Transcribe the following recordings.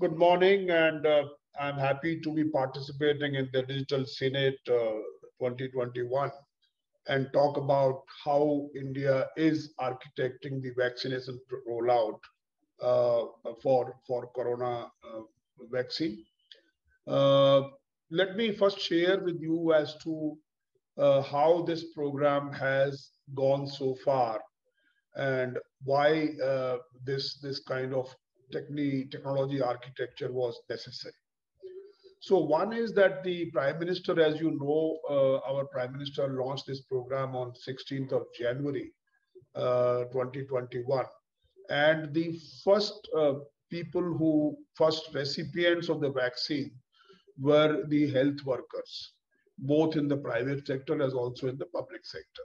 Good morning, and uh, I'm happy to be participating in the Digital Senate uh, 2021 and talk about how India is architecting the vaccination rollout uh, for, for corona uh, vaccine. Uh, let me first share with you as to uh, how this program has gone so far and why this, this kind of techni- technology architecture was necessary. So one is that the Prime Minister, as you know, uh, our Prime Minister launched this program on 16th of January, uh, 2021. And the first uh, people who, first recipients of the vaccine were the health workers, both in the private sector as also in the public sector.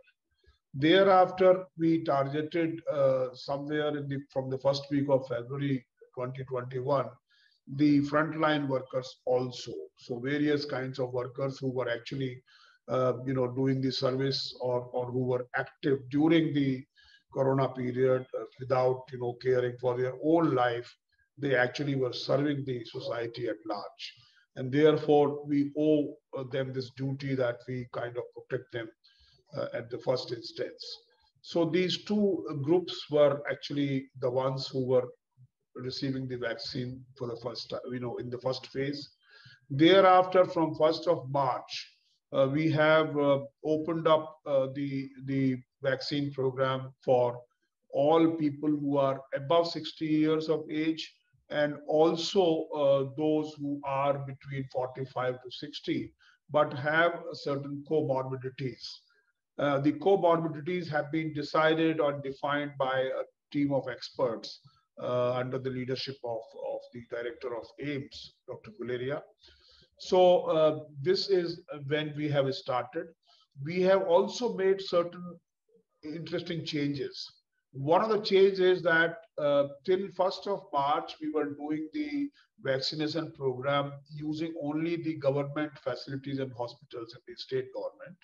Thereafter, we targeted uh, somewhere the from the first week of February 2021 the frontline workers also. So various kinds of workers who were actually uh, you know doing the service or or who were active during the corona period uh, without you know caring for their own life they actually were serving the society at large. And therefore we owe uh, them this duty that we kind of protect them uh, at the first instance. So these two groups were actually the ones who were receiving the vaccine for the first time, you know, in the first phase. Thereafter, from 1st of March, uh, we have uh, opened up uh, the, the vaccine program for all people who are above 60 years of age and also uh, those who are between 45 to 60 but have certain comorbidities. Uh, the comorbidities have been decided or defined by a team of experts under the leadership of, of the director of AIIMS, Dr. Guleria. So uh, this is when we have started. We have also made certain interesting changes. One of the changes is that uh, till 1st of March, we were doing the vaccination program using only the government facilities and hospitals and the state government.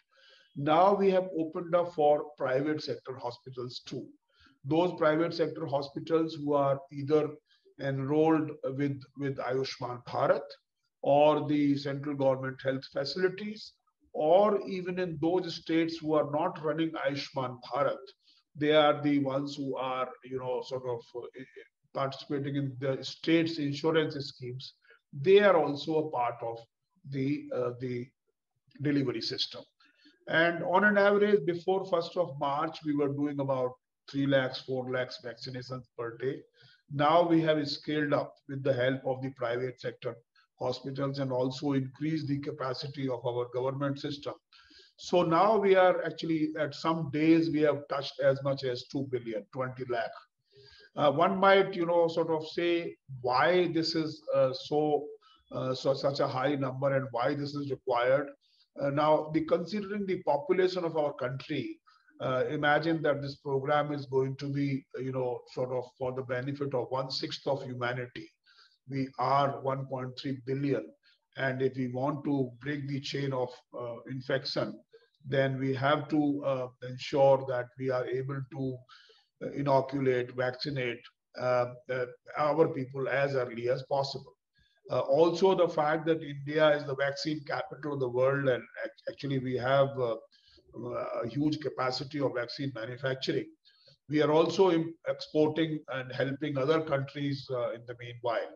Now we have opened up for private sector hospitals too those private sector hospitals who are either enrolled with, with Ayushman Bharat or the central government health facilities, or even in those states who are not running Ayushman Bharat, they are the ones who are, you know, sort of uh, participating in the state's insurance schemes. They are also a part of the uh, the delivery system. And on an average, before 1st of March, we were doing about 3 lakhs, 4 lakhs vaccinations per day. Now we have scaled up with the help of the private sector hospitals and also increased the capacity of our government system. So now we are actually at some days we have touched as much as 2 billion, 20 lakh. Uh, one might, you know, sort of say why this is uh, so, uh, so such a high number and why this is required. Uh, now, the considering the population of our country, uh, imagine that this program is going to be, you know, sort of for the benefit of one sixth of humanity. We are 1.3 billion. And if we want to break the chain of uh, infection, then we have to uh, ensure that we are able to uh, inoculate, vaccinate uh, uh, our people as early as possible. also, the fact that India is the vaccine capital of the world, and actually we have a huge capacity of vaccine manufacturing. We are also exporting and helping other countries uh, in the meanwhile.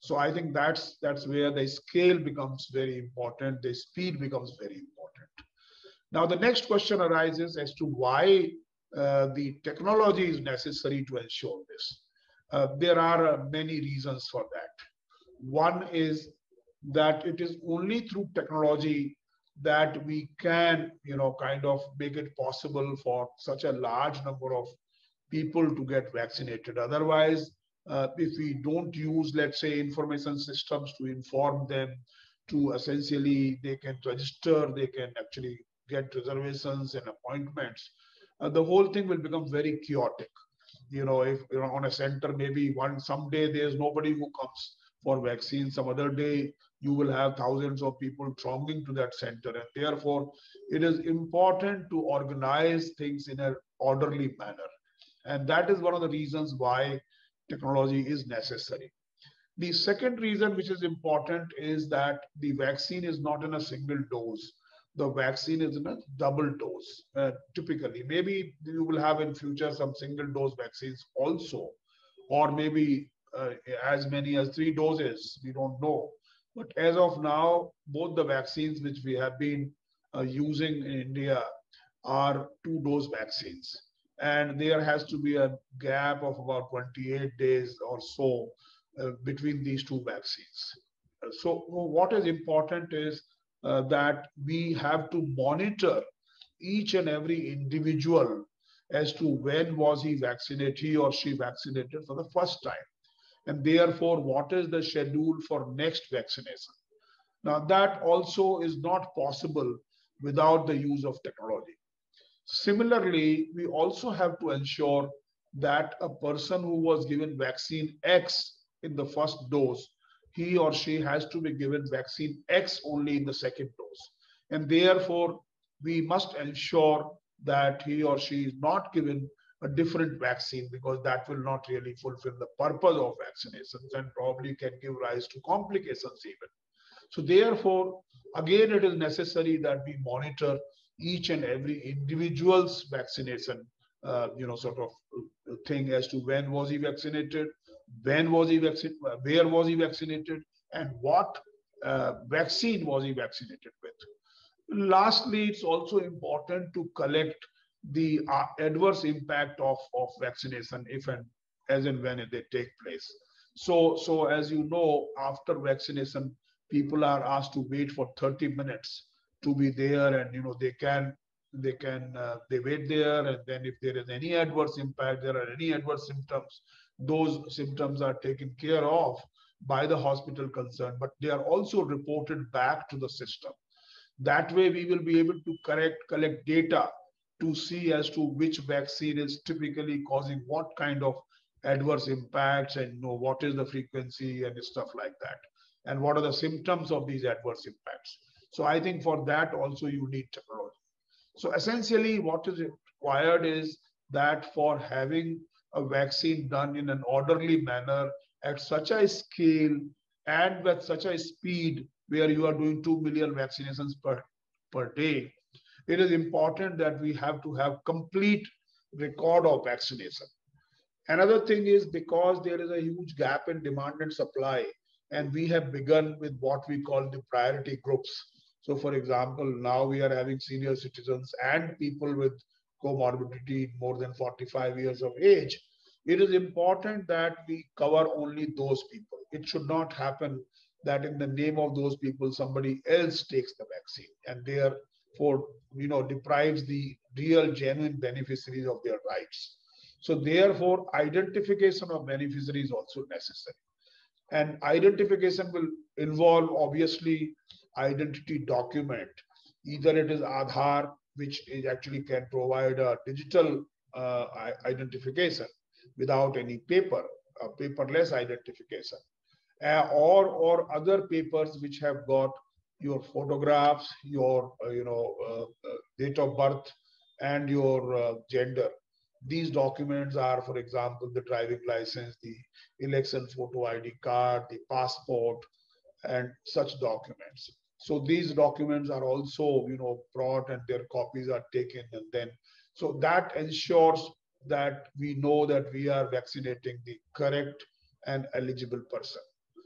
So I think that's that's where the scale becomes very important. The speed becomes very important. Now the next question arises as to why uh, the technology is necessary to ensure this. Uh, there are uh, many reasons for that. One is that it is only through technology that we can, you know, kind of make it possible for such a large number of people to get vaccinated. Otherwise, uh, if we don't use, let's say, information systems to inform them, to essentially they can register, they can actually get reservations and appointments, uh, the whole thing will become very chaotic. You know, if you know, on a center, maybe one someday there's nobody who comes for vaccine, some other day you will have thousands of people thronging to that center. And therefore, it is important to organize things in an orderly manner. And that is one of the reasons why technology is necessary. The second reason, which is important, is that the vaccine is not in a single dose. The vaccine is in a double dose, uh, typically. Maybe you will have in future some single dose vaccines also, or maybe as many as three doses. We don't know. But as of now, both the vaccines which we have been uh, using in India are two dose vaccines. And there has to be a gap of about 28 days or so uh, between these two vaccines. So what is important is uh, that we have to monitor each and every individual as to when was he vaccinated, he or she vaccinated for the first time. And therefore, what is the schedule for next vaccination? Now, that also is not possible without the use of technology. Similarly, we also have to ensure that a person who was given vaccine X in the first dose, he or she has to be given vaccine X only in the second dose. And therefore, we must ensure that he or she is not given a different vaccine because that will not really fulfill the purpose of vaccinations and probably can give rise to complications even. So therefore, again, it is necessary that we monitor each and every individual's vaccination, uh, you know, sort of thing as to when was he vaccinated, when was he vaccinated, where was he vaccinated, and what uh, vaccine was he vaccinated with. Lastly, it's also important to collect the uh, adverse impact of, of vaccination if and as and when they take place. So, so as you know, after vaccination, people are asked to wait for 30 minutes to be there and you know they can they can uh, they wait there and then if there is any adverse impact there are any adverse symptoms those symptoms are taken care of by the hospital concerned, but they are also reported back to the system. That way, we will be able to correct, collect data to see as to which vaccine is typically causing what kind of adverse impacts and you know what is the frequency and stuff like that. And what are the symptoms of these adverse impacts. So I think for that also you need technology. So essentially what is required is that for having a vaccine done in an orderly manner at such a scale and with such a speed where you are doing 2 million vaccinations per, per day, it is important that we have to have complete record of vaccination. Another thing is because there is a huge gap in demand and supply, and we have begun with what we call the priority groups. So, for example, now we are having senior citizens and people with comorbidity more than 45 years of age, it is important that we cover only those people. It should not happen that in the name of those people, somebody else takes the vaccine and therefore, you know, deprives the real genuine beneficiaries of their rights. So therefore, identification of beneficiaries is also necessary. And identification will involve obviously identity document. Either it is Aadhaar, which is actually can provide a digital uh, identification without any paper, a paperless identification, uh, or or other papers which have got your photographs, your uh, you know uh, uh date of birth, and your gender. These documents are, for example, the driving license, the election photo ID card, the passport, and such documents. So these documents are also, you know, brought and their copies are taken and then, so that ensures that we know that we are vaccinating the correct and eligible person.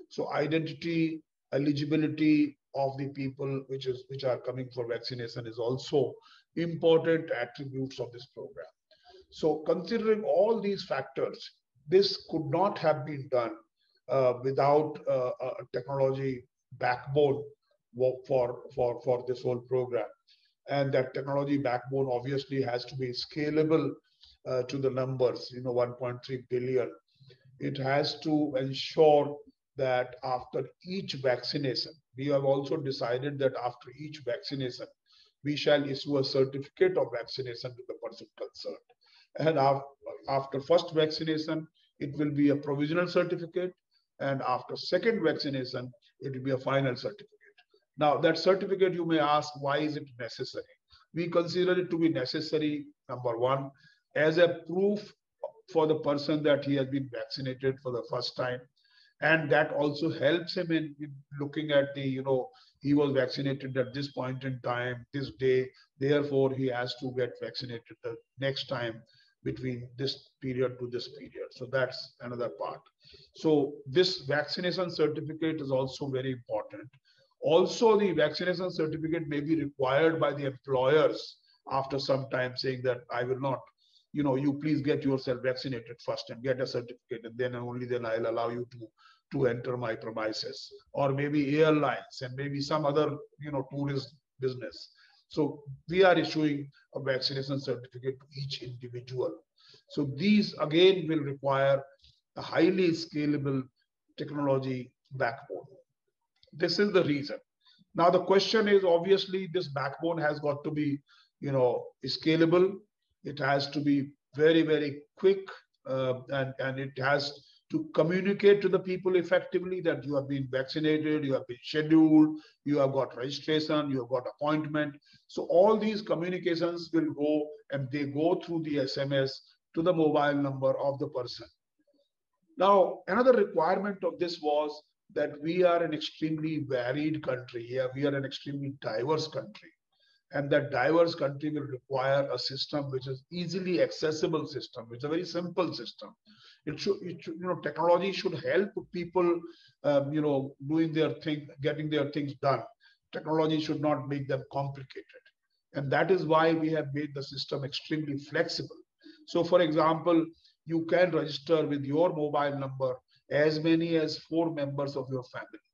So identity, eligibility of the people which is which are coming for vaccination is also important attributes of this program. So considering all these factors, this could not have been done uh, without uh, a technology backbone for, for, for this whole program. And that technology backbone obviously has to be scalable uh, to the numbers, you know, 1.3 billion. It has to ensure that after each vaccination, we have also decided that after each vaccination, we shall issue a certificate of vaccination to the person concerned. And after first vaccination, it will be a provisional certificate. And after second vaccination, it will be a final certificate. Now, that certificate, you may ask, why is it necessary? We consider it to be necessary, number one, as a proof for the person that he has been vaccinated for the first time. And that also helps him in, in looking at the you know he was vaccinated at this point in time this day. Therefore he has to get vaccinated the next time between this period to this period. So that's another part. So this vaccination certificate is also very important. Also the vaccination certificate may be required by the employers after some time saying that i will not you know you please get yourself vaccinated first and get a certificate and then only then i'll allow you to to enter my premises or maybe airlines and maybe some other you know tourist business. So we are issuing a vaccination certificate to each individual. So these again will require a highly scalable technology backbone. This is the reason. Now the question is obviously this backbone has got to be you know scalable it has to be very very quick uh, and and it has to communicate to the people effectively that you have been vaccinated, you have been scheduled, you have got registration, you have got appointment. So all these communications will go and they go through the SMS to the mobile number of the person. Now, another requirement of this was that we are an extremely varied country. Yeah, we are an extremely diverse country. And that diverse country will require a system which is easily accessible system, is a very simple system it should, it should, you know, technology should help people, um, you know, doing their thing, getting their things done. Technology should not make them complicated. And that is why we have made the system extremely flexible. So for example, you can register with your mobile number as many as four members of your family.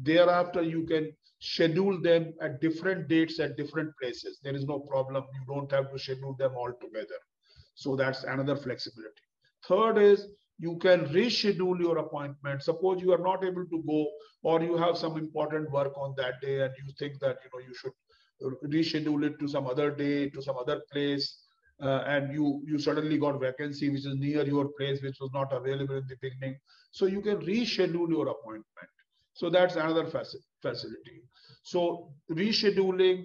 Thereafter, you can schedule them at different dates at different places. There is no problem. You don't have to schedule them all together. So that's another flexibility. Third is you can reschedule your appointment. Suppose you are not able to go or you have some important work on that day and you think that you know you should reschedule it to some other day, to some other place. Uh, and you you suddenly got vacancy which is near your place which was not available in the beginning so you can reschedule your appointment so that's another facility so rescheduling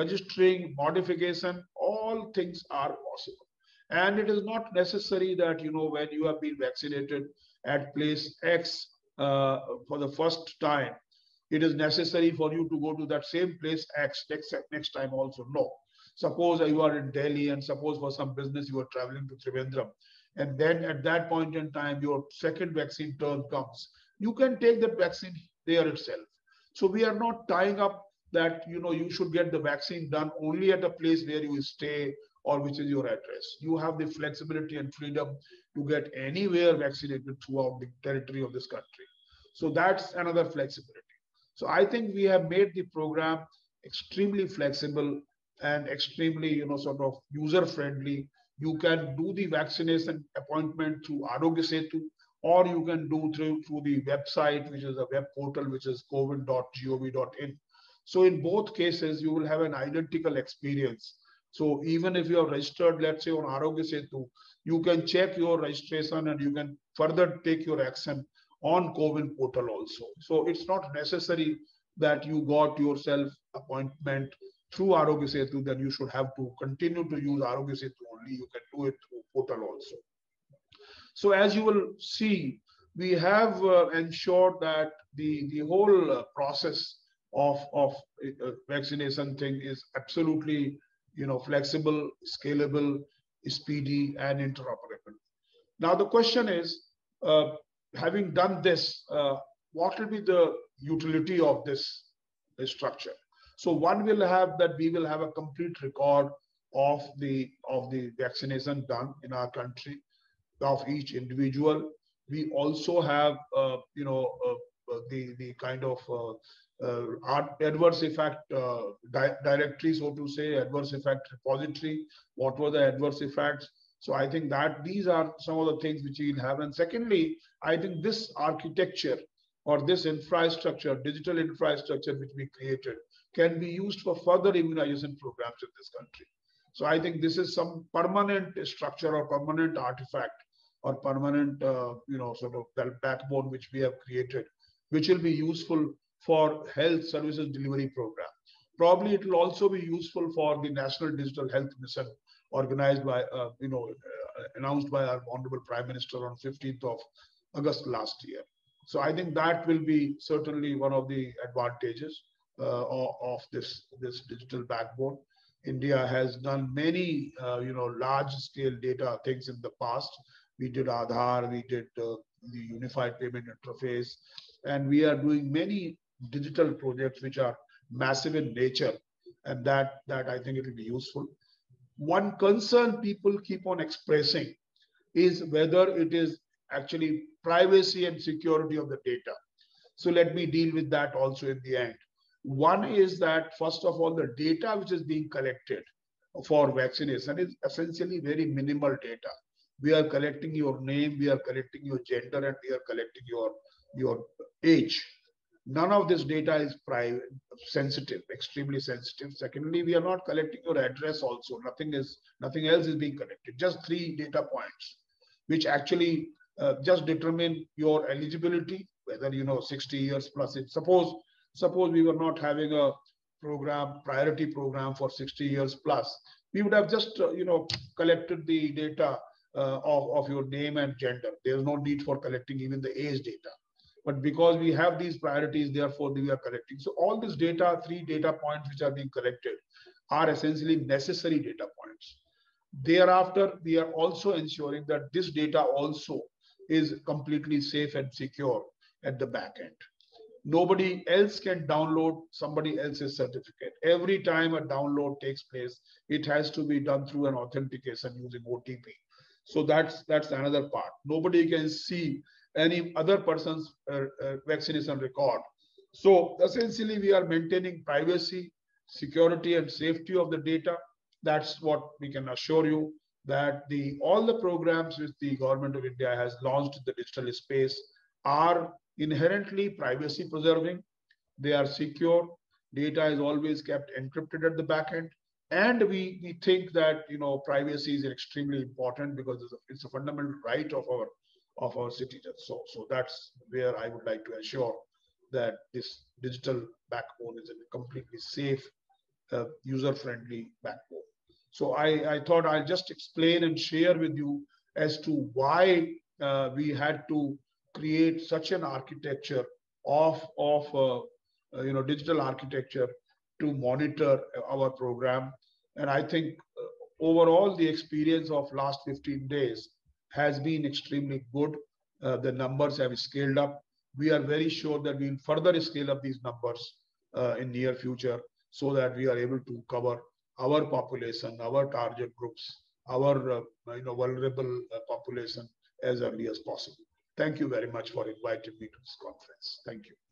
registering modification all things are possible and it is not necessary that, you know, when you have been vaccinated at place X uh, for the first time, it is necessary for you to go to that same place X next, next time also. No. Suppose you are in Delhi and suppose for some business you are traveling to Trivandrum. And then at that point in time, your second vaccine turn comes. You can take that vaccine there itself. So we are not tying up that you know you should get the vaccine done only at a place where you stay or which is your address. You have the flexibility and freedom to get anywhere vaccinated throughout the territory of this country. So that's another flexibility. So I think we have made the program extremely flexible and extremely, you know, sort of user friendly. You can do the vaccination appointment through Aarogya Setu, or you can do through, through the website, which is a web portal, which is cowin.gov.in. So in both cases, you will have an identical experience so even if you are registered, let's say on Aarogya Setu, you can check your registration and you can further take your action on CoWIN portal also. So it's not necessary that you got yourself appointment through Aarogya Setu, then you should have to continue to use Aarogya Setu only. You can do it through portal also. So as you will see, we have uh, ensured that the, the whole uh, process of, of uh, vaccination thing is absolutely you know, flexible, scalable, speedy, and interoperable. Now the question is, uh, having done this, uh, what will be the utility of this, this structure? So one will have that we will have a complete record of the of the vaccination done in our country of each individual. We also have, uh, you know, uh, the the kind of uh, uh, adverse effect uh, di directory, so to say, adverse effect repository. What were the adverse effects? So I think that these are some of the things which we'll have. And secondly, I think this architecture or this infrastructure, digital infrastructure which we created, can be used for further immunization programs in this country. So I think this is some permanent structure or permanent artifact or permanent, uh, you know, sort of that backbone which we have created, which will be useful for health services delivery program. Probably it will also be useful for the National Digital Health Mission organized by, uh, you know, uh, announced by our Honorable Prime Minister on 15th of August last year. So I think that will be certainly one of the advantages uh, of this, this digital backbone. India has done many, uh, you know, large scale data things in the past. We did Aadhaar, we did uh, the unified payment interface, and we are doing many digital projects which are massive in nature. And that, that I think it will be useful. One concern people keep on expressing is whether it is actually privacy and security of the data. So let me deal with that also in the end. One is that, first of all, the data which is being collected for vaccination is essentially very minimal data. We are collecting your name, we are collecting your gender, and we are collecting your, your age. None of this data is private, sensitive, extremely sensitive. Secondly, we are not collecting your address also. Nothing is nothing else is being collected. Just three data points, which actually uh, just determine your eligibility, whether you know 60 years plus. It suppose suppose we were not having a program priority program for 60 years plus, we would have just uh, you know collected the data uh, of, of your name and gender. There is no need for collecting even the age data. But because we have these priorities, therefore we are collecting. So all this data, three data points which are being collected, are essentially necessary data points. Thereafter, we are also ensuring that this data also is completely safe and secure at the back end. Nobody else can download somebody else's certificate. Every time a download takes place, it has to be done through an authentication using OTP. So that's that's another part. Nobody can see any other person's uh, uh, vaccination record. So essentially, we are maintaining privacy, security, and safety of the data. That's what we can assure you that the all the programs which the government of India has launched in the digital space are inherently privacy preserving. They are secure. Data is always kept encrypted at the back end. And we, we think that you know privacy is extremely important because it's a, it's a fundamental right of our of our citizens. So, so that's where I would like to assure that this digital backbone is a completely safe, uh, user-friendly backbone. So I, I thought I'll just explain and share with you as to why uh, we had to create such an architecture of, of uh, uh you know, digital architecture to monitor our program. And I think uh, overall the experience of last 15 days has been extremely good. Uh, the numbers have scaled up. We are very sure that we will further scale up these numbers uh, in near future so that we are able to cover our population, our target groups, our uh, you know vulnerable uh, population as early as possible. Thank you very much for inviting me to this conference. Thank you.